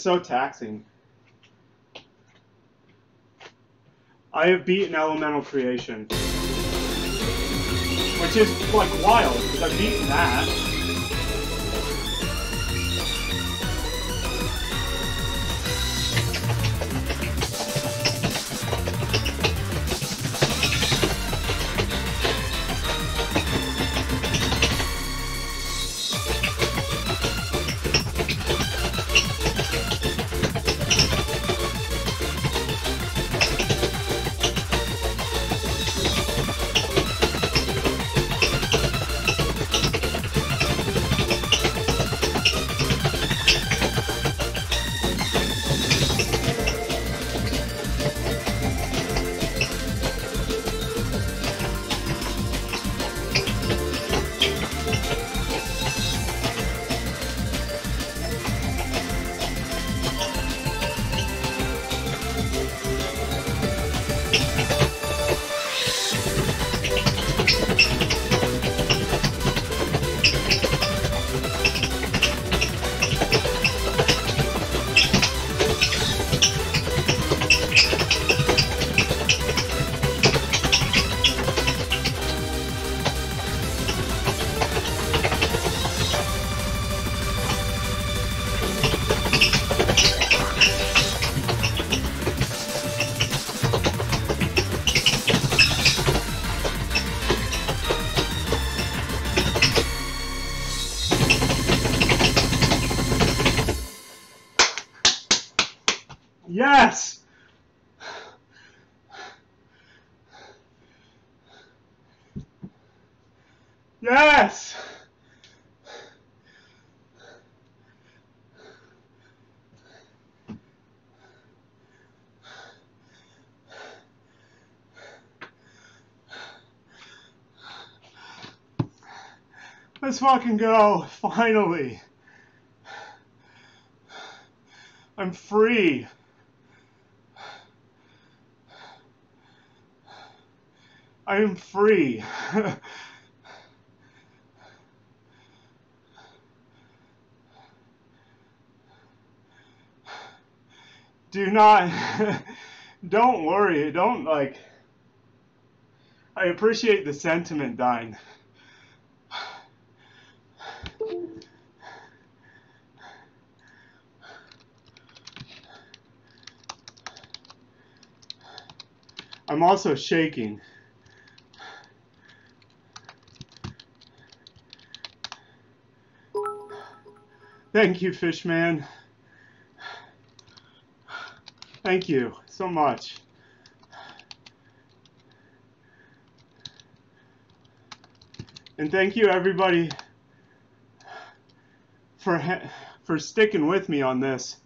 is so taxing. I have beaten Elemental Creation. Which is, like, wild, because I've beaten that. Yes! Yes! Let's fucking go, finally. I'm free. I am free. Do not, don't worry, don't like, I appreciate the sentiment, Dine. I'm also shaking. Thank you, Fishman. Thank you so much. And thank you everybody for for sticking with me on this.